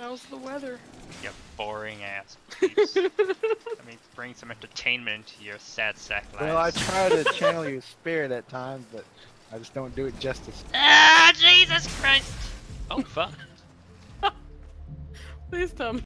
How's the weather? You boring ass. peeps. Let me bring some entertainment to your sad sack lives. Well, I try to channel your spirit at times, but I just don't do it justice. Ah, Jesus Christ! Oh fuck. Please tell me